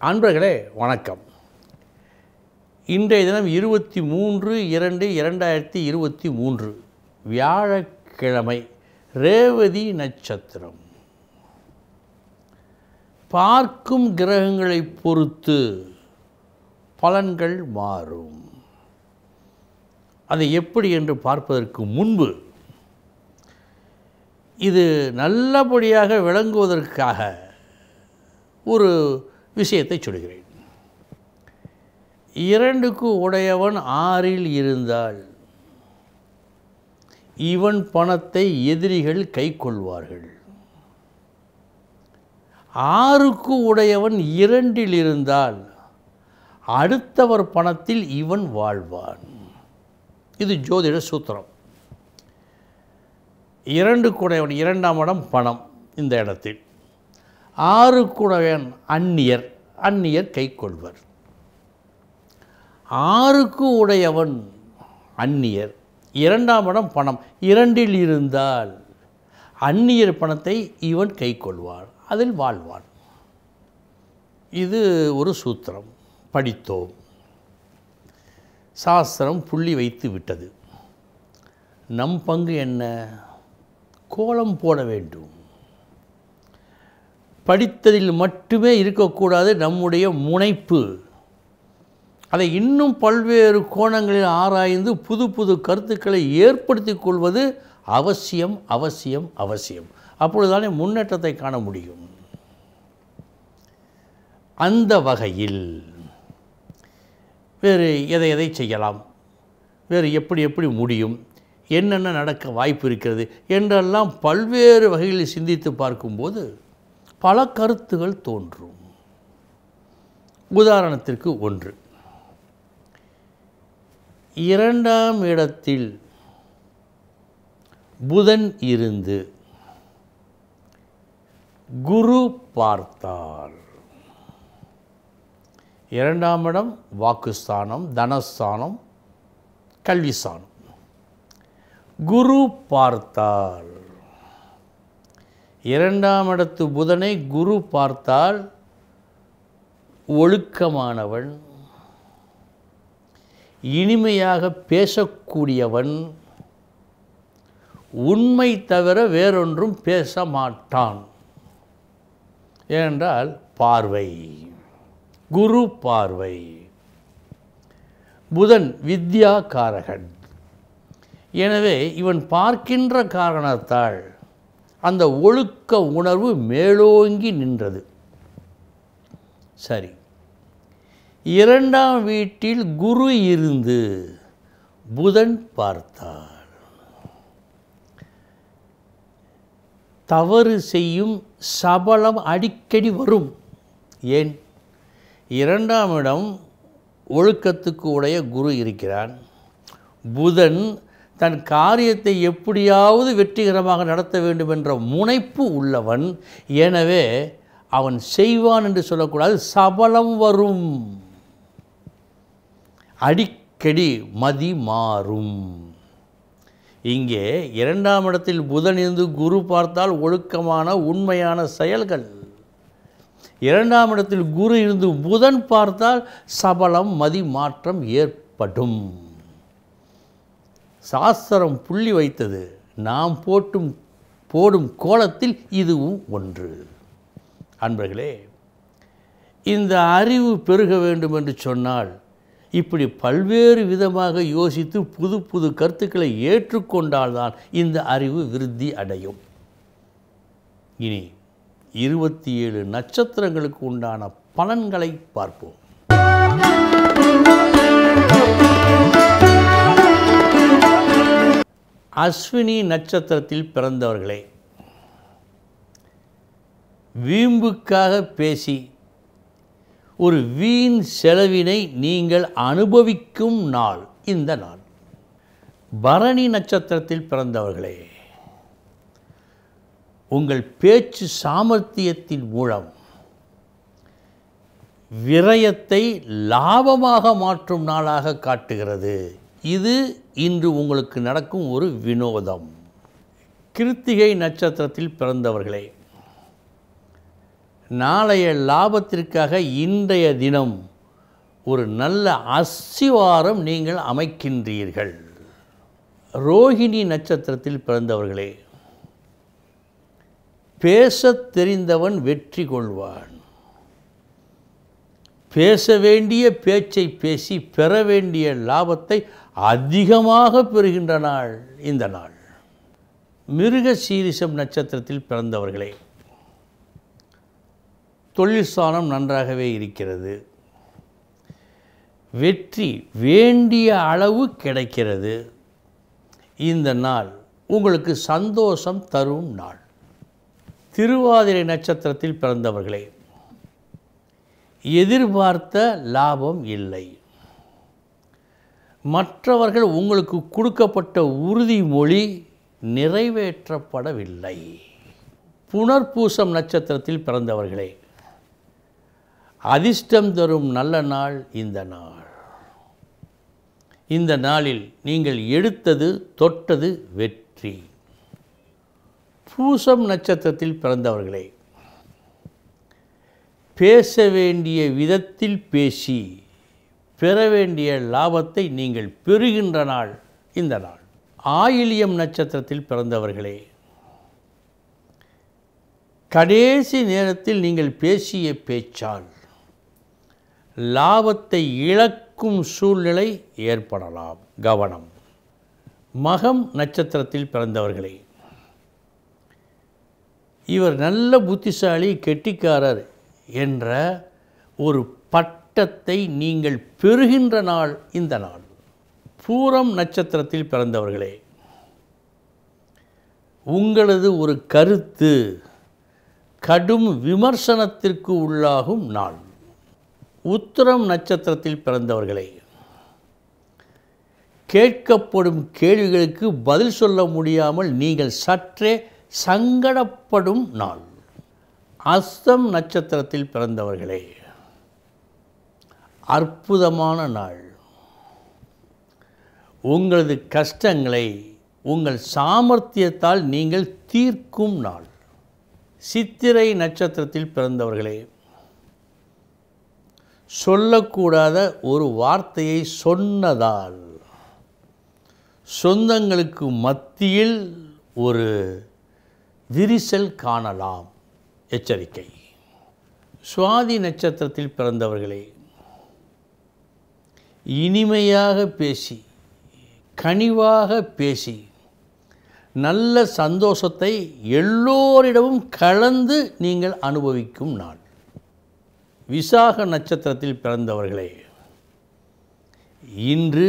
அன்பர்களே வணக்கம். இன்றைய தினம் இருபத்தி மூன்று இரண்டு இரண்டாயிரத்தி இருபத்தி மூன்று வியாழக்கிழமை ரேவதி நட்சத்திரம். பார்க்கும் கிரகங்களை பொறுத்து பலன்கள் மாறும். அதை எப்படி என்று பார்ப்பதற்கு முன்பு இது நல்லபடியாக விளங்குவதற்காக ஒரு விஷயத்தை சொல்கிறேன். இரண்டுக்கு உடையவன் ஆறில் இருந்தால் இவன் பணத்தை எதிரிகள் கை கொள்வார்கள் ஆறுக்கு உடையவன் இரண்டில் இருந்தால் அடுத்தவர் பணத்தில் இவன் வாழ்வான். இது ஜோதிட சூத்திரம். இரண்டுக்குடையவன் இரண்டாம் இடம் பணம் இந்த இடத்தில். ஆறு குடையவன் அந்நியர் அந்நியர் கை கொள்வர் ஆறுக்கு உடையவன் அந்நியர் இரண்டாம் இடம் பணம் இரண்டில் இருந்தால் அந்நியர் பணத்தை இவன் கை கொள்வார் அதில் வாழ்வான். இது ஒரு சூத்திரம் படித்தோம். சாஸ்திரம் புள்ளி வைத்து விட்டது. நம் பங்கு என்ன? கோலம் போட வேண்டும். படித்ததில் மட்டுமே இருக்கக்கூடாது நம்முடைய முனைப்பு. அதை இன்னும் பல்வேறு கோணங்களில் ஆராய்ந்து புது புது கருத்துக்களை ஏற்படுத்தி கொள்வது அவசியம் அவசியம் அவசியம். அப்பொழுதுதானே முன்னேற்றத்தை காண முடியும். அந்த வகையில் வேறு எதை எதை செய்யலாம்? வேறு எப்படி எப்படி முடியும்? என்னென்ன நடக்க வாய்ப்பு இருக்கிறது? என்றெல்லாம் பல்வேறு வகைகளில் சிந்தித்து பார்க்கும்போது பல கருத்துகள் தோன்றும். உதாரணத்திற்கு ஒன்று. இரண்டாம் இடத்தில் புதன் இருந்து குரு பார்த்தால் இரண்டாம் இடம் வாக்குஸ்தானம் தனஸ்தானம் கல்விஸ்தானம். குரு பார்த்தால் இரண்டாம் இடத்து புதனை குரு பார்த்தால் ஒழுக்கமானவன் இனிமையாக பேசக்கூடியவன் உண்மை தவிர வேறொன்றும் பேச மாட்டான் ஏனென்றால் பார்வை குரு பார்வை. புதன் வித்யா காரகன் எனவே இவன் பார்க்கின்ற காரணத்தால் அந்த ஒழுக்க உணர்வு மேலோங்கி நின்றது. சரி. இரண்டாம் வீட்டில் குரு இருந்து புதன் பார்த்தார். தவறு செய்யும் சபலம் அடிக்கடி வரும். ஏன்? இரண்டாம் இடம் ஒழுக்கத்துக்கு உடைய குரு இருக்கிறான் புதன் தன் காரியத்தை எப்படியாவது வெற்றிகரமாக நடத்த வேண்டும் என்ற முனைப்பு உள்ளவன் எனவே அவன் செய்வான் என்று சொல்லக்கூடாது சபலம் வரும். அடிக்கடி மதி மாறும். இங்கே இரண்டாம் இடத்தில் புதன் இருந்து குரு பார்த்தால் ஒழுக்கமான உண்மையான செயல்கள். இரண்டாம் இடத்தில் குரு இருந்து புதன் பார்த்தால் சபலம் மதி மாற்றம் ஏற்படும். சாஸ்திரம் புள்ளி வைத்தது. நாம் போட்டும் போடும் கோலத்தில் இதுவும் ஒன்று. அன்பர்களே இந்த அறிவு பெருக வேண்டும் என்று சொன்னால் இப்படி பல்வேறு விதமாக யோசித்து புது புது கருத்துக்களை ஏற்றுக்கொண்டால்தான் இந்த அறிவு விருத்தி அடையும். இனி இருபத்தி ஏழு நட்சத்திரங்களுக்கு உண்டான பலன்களை பார்ப்போம். அஸ்வினி நட்சத்திரத்தில் பிறந்தவர்களே வீம்புக்காக பேசி ஒரு வீண் செலவினை நீங்கள் அனுபவிக்கும் நாள் இந்த நாள். பரணி நட்சத்திரத்தில் பிறந்தவர்களே உங்கள் பேச்சு சாமர்த்தியத்தின் மூலம் விரயத்தை லாபமாக மாற்றும் நாளாக காட்டுகிறது. இது இன்று உங்களுக்கு நடக்கும் ஒரு வினோதம். கிருத்திகை நட்சத்திரத்தில் பிறந்தவர்களே நாளைய லாபத்திற்காக இன்றைய தினம் ஒரு நல்ல அஸ்திவாரம் நீங்கள் அமைக்கின்றீர்கள். ரோஹிணி நட்சத்திரத்தில் பிறந்தவர்களே பேசத் தெரிந்தவன் வெற்றி கொள்வான். பேச வேண்டிய பேச்சை பேசி பெற வேண்டிய லாபத்தை அதிகமாக பெறுகின்ற நாள் இந்த நாள். மிருக சீரிசம் நட்சத்திரத்தில் பிறந்தவர்களே தொழில் ஸ்தானம் நன்றாகவே இருக்கிறது. வெற்றி வேண்டிய அளவு கிடைக்கிறது. இந்த நாள் உங்களுக்கு சந்தோஷம் தரும் நாள். திருவாதிரை நட்சத்திரத்தில் பிறந்தவர்களே எதிர்பார்த்த லாபம் இல்லை. மற்றவர்கள் உங்களுக்கு கொடுக்கப்பட்ட உறுதிமொழி நிறைவேற்றப்படவில்லை. புனர்பூசம் நட்சத்திரத்தில் பிறந்தவர்களே அதிர்ஷ்டம் தரும் நல்ல நாள் இந்த நாள். இந்த நாளில் நீங்கள் எடுத்தது தொட்டது வெற்றி. பூசம் நட்சத்திரத்தில் பிறந்தவர்களே பேச வேண்டிய விதத்தில் பேசி பெற வேண்டிய லாபத்தை நீங்கள் பெறுகின்ற நாள் இந்த நாள். ஆயிலியம் நட்சத்திரத்தில் பிறந்தவர்களே கடைசி நேரத்தில் நீங்கள் பேசிய பேச்சால் லாபத்தை இழக்கும் சூழ்நிலை ஏற்படலாம். கவனம். மகம் நட்சத்திரத்தில் பிறந்தவர்களே இவர் நல்ல புத்திசாலி கெட்டிக்காரர் என்ற ஒரு பட் பட்டத்தை நீங்கள் பெறுகின்ற நாள் இந்த நாள். பூரம் நட்சத்திரத்தில் பிறந்தவர்களே உங்களது ஒரு கருத்து கடும் விமர்சனத்திற்கு உள்ளாகும் நாள். உத்தரம் நட்சத்திரத்தில் பிறந்தவர்களே கேட்கப்படும் கேள்விகளுக்கு பதில் சொல்ல முடியாமல் நீங்கள் சற்றே சங்கடப்படும் நாள். அஸ்தம் நட்சத்திரத்தில் பிறந்தவர்களே அற்புதமான நாள். உங்களது கஷ்டங்களை உங்கள் சாமர்த்தியத்தால் நீங்கள் தீர்க்கும் நாள். சித்திரை நட்சத்திரத்தில் பிறந்தவர்களே சொல்லக்கூடாத ஒரு வார்த்தையை சொன்னதால் சொந்தங்களுக்கு மத்தியில் ஒரு விரிசல் காணலாம். எச்சரிக்கை. சுவாதி நட்சத்திரத்தில் பிறந்தவர்களே இனிமையாக பேசி கனிவாக பேசி நல்ல சந்தோஷத்தை எல்லோரிடமும் கலந்து நீங்கள் அனுபவிக்கும் நாள். விசாக நட்சத்திரத்தில் பிறந்தவர்களே இன்று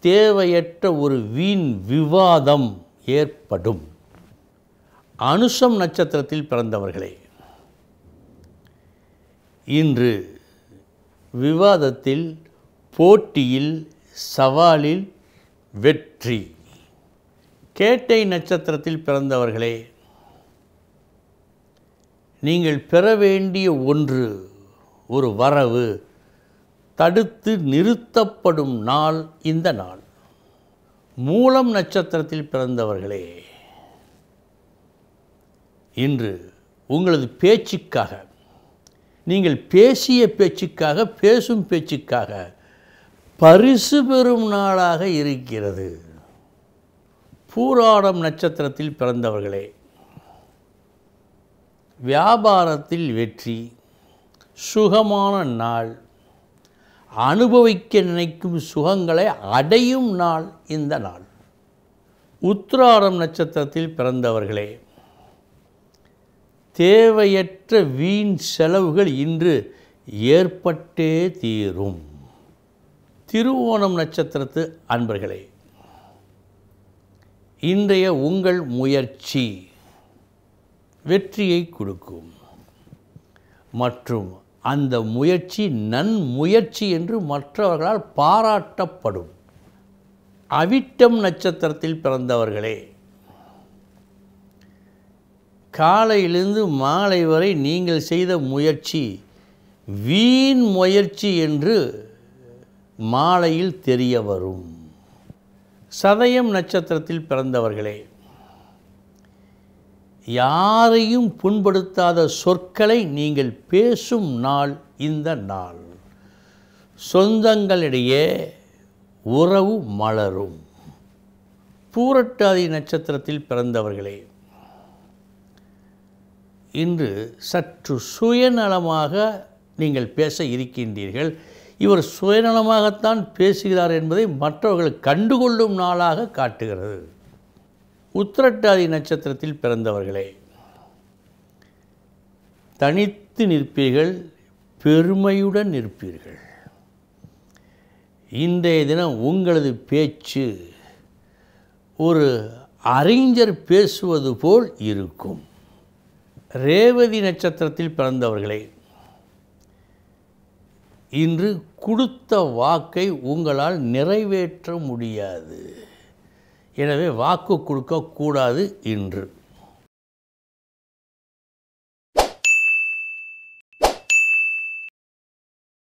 தேவையற்ற ஒரு வீண் விவாதம் ஏற்படும். அனுஷம் நட்சத்திரத்தில் பிறந்தவர்களே இன்று விவாதத்தில் போட்டியில் சவாலில் வெற்றி. கேட்டை நட்சத்திரத்தில் பிறந்தவர்களே நீங்கள் பெற வேண்டிய ஒன்று ஒரு வரவு தடுத்து நிறுத்தப்படும் நாள் இந்த நாள். மூலம் நட்சத்திரத்தில் பிறந்தவர்களே இன்று உங்களது பேச்சுக்காக நீங்கள் பேசிய பேச்சுக்காக பேசும் பேச்சுக்காக பரிசு பெறும் நாளாக இருக்கிறது. பூராடம் நட்சத்திரத்தில் பிறந்தவர்களே வியாபாரத்தில் வெற்றி சுகமான நாள் அனுபவிக்க நினைக்கும் சுகங்களை அடையும் நாள் இந்த நாள். உத்திராடம் நட்சத்திரத்தில் பிறந்தவர்களே தேவையற்ற வீண் செலவுகள் இன்று ஏற்பட்டே தீரும். திருவோணம் நட்சத்திரத்து அன்பர்களே இன்றைய உங்கள் முயற்சி வெற்றியை கொடுக்கும். மற்றும் அந்த முயற்சி நன்முயற்சி என்று மற்றவர்களால் பாராட்டப்படும். அவிட்டம் நட்சத்திரத்தில் பிறந்தவர்களே காலையிலிருந்து மாலை வரை நீங்கள் செய்த முயற்சி வீண் முயற்சி என்று மாலையில் தெரிய வரும் சதயம் நட்சத்திரத்தில் பிறந்தவர்களே யாரையும் புண்படுத்தாத சொற்களை நீங்கள் பேசும் நாள் இந்த நாள். சொந்தங்களிடையே உறவு மலரும். பூரட்டாதி நட்சத்திரத்தில் பிறந்தவர்களே இன்று சற்று சுயநலமாக நீங்கள் பேச இருக்கின்றீர்கள். இவர் சுயநலமாகத்தான் பேசுகிறார் என்பதை மற்றவர்கள் கண்டுகொள்ளும் நாளாக காட்டுகிறது. உத்திரட்டாதி நட்சத்திரத்தில் பிறந்தவர்களே தனித்து நிற்பீர்கள் பெருமையுடன் நிற்பீர்கள். இன்றைய தினம் உங்களது பேச்சு ஒரு அறிஞர் பேசுவது போல் இருக்கும். ரேவதி நட்சத்திரத்தில் பிறந்தவர்களே இன்று கொடுத்த வாக்கை உங்களால் நிறைவேற்ற முடியாது. எனவே வாக்கு கொடுக்கக்கூடாது இன்று.